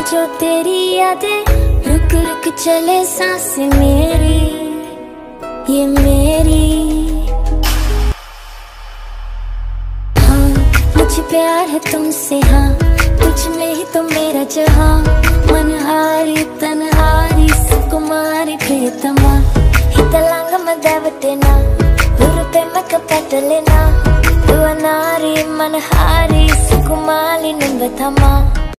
जो तेरी यादें, रुक रुक चले सांस मेरी। ये मेरी। हाँ मुझे प्यार है तुमसे हाँ। तुझ में ही तो मेरा जहाँ। मनहारी, तनहारी, सुकुमारी, प्रियतमा। हितलांग मदावतेना ಹುರುಪೆ ಮಕ್ಕ ಪಟಲೆನ ಯುವನಾರಿ ಮನಹಾರಿ ಸುಕುಮಾಲಿ ನಿಂಬತಮ್ಮ